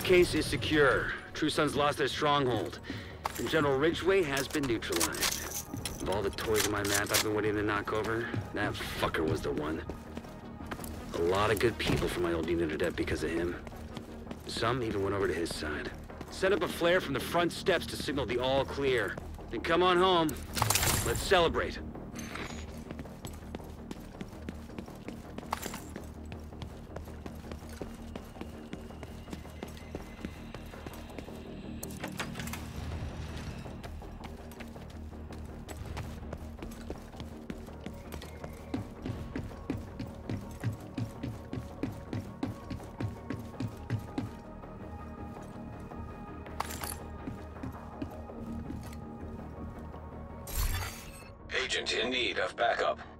case is secure. True Sons lost their stronghold. And General Ridgeway has been neutralized. Of all the toys on my map I've been waiting to knock over, that fucker was the one. A lot of good people from my old unit are dead because of him. Some even went over to his side. Set up a flare from the front steps to signal the all clear. Then come on home. Let's celebrate. Agent in need of backup.